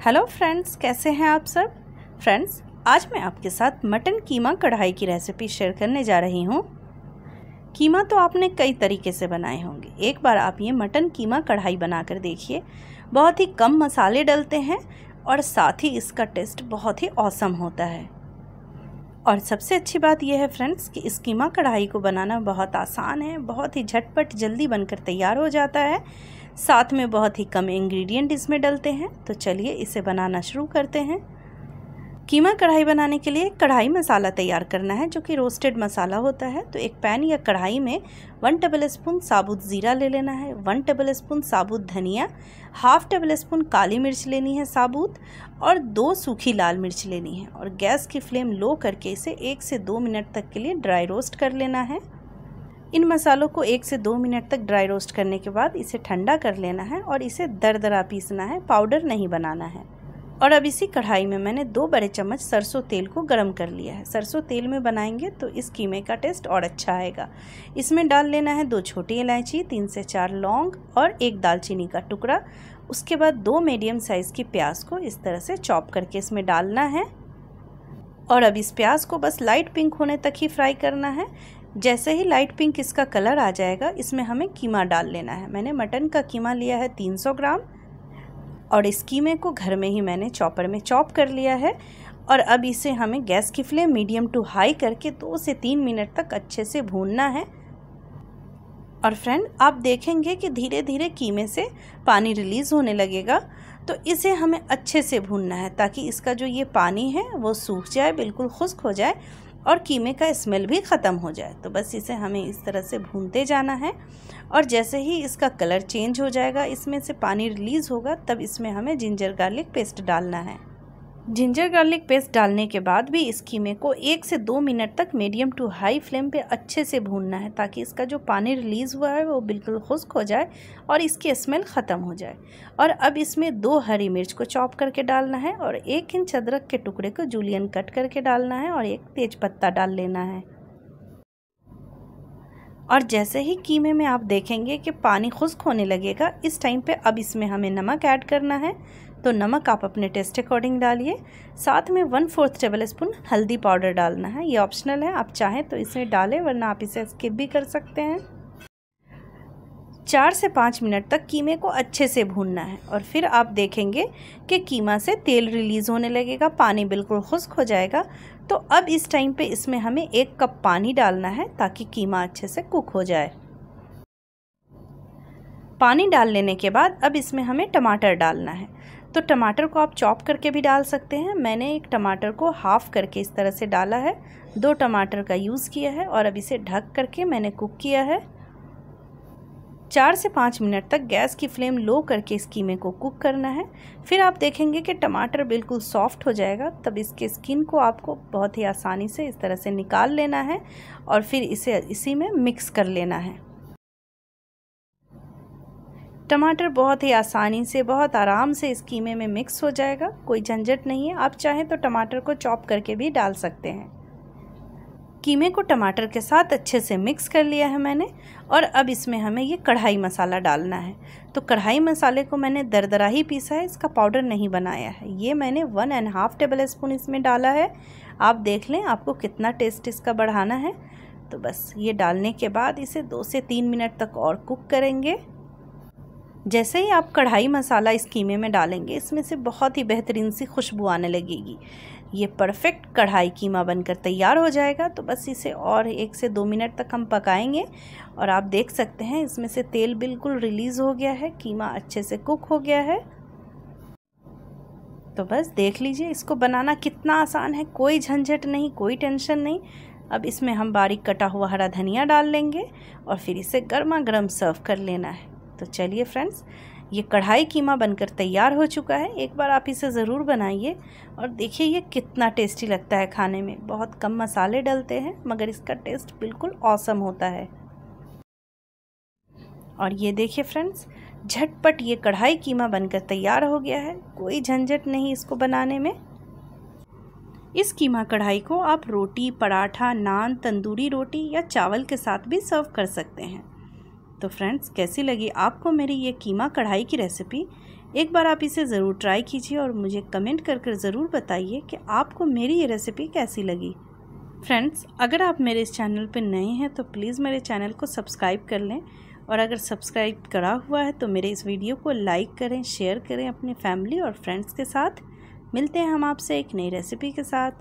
Hello friends कैसे हैं आप सब? फ्रेंड्स आज मैं आपके साथ मटन कीमा कढ़ाई की रेसिपी शेयर करने जा रही हूँ। कीमा तो आपने कई तरीके से बनाए होंगे। एक बार आप ये मटन कीमा कढ़ाई बना कर देखिए। बहुत ही कम मसाले डलते हैं और साथ ही इसका टेस्ट बहुत ही औसम होता है। और सबसे अच्छी बात यह है फ्रेंड्स कि इस कीमा कढ़ाई को बनाना बहुत आसान है, बहुत ही झटपट जल्दी बनकर तैयार हो जाता है। साथ में बहुत ही कम इंग्रेडिएंट इसमें डलते हैं। तो चलिए इसे बनाना शुरू करते हैं। कीमा कढ़ाई बनाने के लिए कढ़ाई मसाला तैयार करना है, जो कि रोस्टेड मसाला होता है। तो एक पैन या कढ़ाई में वन टेबल स्पून साबुत ज़ीरा ले लेना है वन टेबल स्पून साबुत धनिया हाफ़ टेबल स्पून काली मिर्च लेनी है साबुत, और दो सूखी लाल मिर्च लेनी है। और गैस की फ्लेम लो करके इसे एक से दो मिनट तक के लिए ड्राई रोस्ट कर लेना है। इन मसालों को एक से दो मिनट तक ड्राई रोस्ट करने के बाद इसे ठंडा कर लेना है और इसे दरदरा पीसना है, पाउडर नहीं बनाना है। और अब इसी कढ़ाई में मैंने दो बड़े चम्मच सरसों तेल को गर्म कर लिया है। सरसों तेल में बनाएँगे तो इस कीमे का टेस्ट और अच्छा आएगा। इसमें डाल लेना है दो छोटी इलायची, तीन से चार लौंग और एक दालचीनी का टुकड़ा। उसके बाद दो मीडियम साइज़ की प्याज को इस तरह से चॉप करके इसमें डालना है। और अब इस प्याज को बस लाइट पिंक होने तक ही फ्राई करना है। जैसे ही लाइट पिंक इसका कलर आ जाएगा, इसमें हमें कीमा डाल लेना है। मैंने मटन का कीमा लिया है 300 ग्राम और इस कीमे को घर में ही मैंने चॉपर में चॉप कर लिया है और अब इसे हमें गैस की फ्लेम मीडियम टू हाई करके दो से तीन मिनट तक अच्छे से भूनना है। और फ्रेंड आप देखेंगे कि धीरे धीरे कीमे से पानी रिलीज़ होने लगेगा तो इसे हमें अच्छे से भूनना है ताकि इसका जो ये पानी है वो सूख जाए, बिल्कुल खुश्क हो जाए और कीमे का स्मेल भी ख़त्म हो जाए। तो बस इसे हमें इस तरह से भूनते जाना है और जैसे ही इसका कलर चेंज हो जाएगा, इसमें से पानी रिलीज़ होगा, तब इसमें हमें जिंजर गार्लिक पेस्ट डालना है। जिंजर गार्लिक पेस्ट डालने के बाद भी इस कीमे को एक से दो मिनट तक मीडियम टू हाई फ्लेम पे अच्छे से भूनना है, ताकि इसका जो पानी रिलीज़ हुआ है वो बिल्कुल खुश्क हो जाए और इसकी स्मेल ख़त्म हो जाए। और अब इसमें दो हरी मिर्च को चॉप करके डालना है और एक इंच अदरक के टुकड़े को जूलियन कट करके डालना है और एक तेज डाल लेना है। और जैसे ही कीमे में आप देखेंगे कि पानी खुश्क होने लगेगा, इस टाइम पे अब इसमें हमें नमक ऐड करना है। तो नमक आप अपने टेस्ट अकॉर्डिंग डालिए। साथ में वन फोर्थ टेबल स्पून हल्दी पाउडर डालना है। ये ऑप्शनल है, आप चाहें तो इसे डालें, वरना आप इसे स्किप भी कर सकते हैं। चार से पाँच मिनट तक कीमे को अच्छे से भूनना है और फिर आप देखेंगे कि कीमा से तेल रिलीज़ होने लगेगा, पानी बिल्कुल खुश्क हो जाएगा। तो अब इस टाइम पे इसमें हमें एक कप पानी डालना है ताकि कीमा अच्छे से कुक हो जाए। पानी डाल लेने के बाद अब इसमें हमें टमाटर डालना है। तो टमाटर को आप चॉप करके भी डाल सकते हैं। मैंने एक टमाटर को हाफ़ करके इस तरह से डाला है। दो टमाटर का यूज़ किया है और अब इसे ढक करके मैंने कुक किया है। चार से पाँच मिनट तक गैस की फ्लेम लो करके इस कीमे को कुक करना है। फिर आप देखेंगे कि टमाटर बिल्कुल सॉफ्ट हो जाएगा। तब इसके स्किन को आपको बहुत ही आसानी से इस तरह से निकाल लेना है और फिर इसे इसी में मिक्स कर लेना है। टमाटर बहुत ही आसानी से, बहुत आराम से इस कीमे में मिक्स हो जाएगा। कोई झंझट नहीं है। आप चाहें तो टमाटर को चॉप करके भी डाल सकते हैं। कीमे को टमाटर के साथ अच्छे से मिक्स कर लिया है मैंने और अब इसमें हमें ये कढ़ाई मसाला डालना है। तो कढ़ाई मसाले को मैंने दरदरा ही पीसा है, इसका पाउडर नहीं बनाया है। ये मैंने one and half tablespoon इसमें डाला है। आप देख लें, आपको कितना टेस्ट इसका बढ़ाना है। तो बस, ये डालने के बाद इसे दो से तीन मिनट तक और कुक करेंगे। जैसे ही आप कढ़ाई मसाला इस कीमे में डालेंगे, इसमें से बहुत ही बेहतरीन सी खुशबू आने लगेगी। ये परफेक्ट कढ़ाई कीमा बनकर तैयार हो जाएगा। तो बस इसे और एक से दो मिनट तक हम पकाएँगे और आप देख सकते हैं, इसमें से तेल बिल्कुल रिलीज़ हो गया है, कीमा अच्छे से कुक हो गया है। तो बस देख लीजिए, इसको बनाना कितना आसान है, कोई झंझट नहीं, कोई टेंशन नहीं। अब इसमें हम बारीक कटा हुआ हरा धनिया डाल लेंगे और फिर इसे गर्मा गर्म सर्व कर लेना है। तो चलिए फ्रेंड्स ये कढ़ाई कीमा बनकर तैयार हो चुका है। एक बार आप इसे ज़रूर बनाइए और देखिए ये कितना टेस्टी लगता है खाने में। बहुत कम मसाले डलते हैं, मगर इसका टेस्ट बिल्कुल औसम होता है। और ये देखिए फ्रेंड्स झटपट ये कढ़ाई कीमा बनकर तैयार हो गया है। कोई झंझट नहीं इसको बनाने में। इस कीमा कढ़ाई को आप रोटी, पराठा, नान, तंदूरी रोटी या चावल के साथ भी सर्व कर सकते हैं। तो फ्रेंड्स कैसी लगी आपको मेरी ये कीमा कढ़ाई की रेसिपी एक बार आप इसे ज़रूर ट्राई कीजिए और मुझे कमेंट कर कर ज़रूर बताइए कि आपको मेरी ये रेसिपी कैसी लगी। फ्रेंड्स अगर आप मेरे इस चैनल पर नए हैं तो प्लीज़ मेरे चैनल को सब्सक्राइब कर लें। और अगर सब्सक्राइब करा हुआ है तो मेरे इस वीडियो को लाइक करें शेयर करें अपनी फैमिली और फ्रेंड्स के साथ। मिलते हैं हम आपसे एक नई रेसिपी के साथ।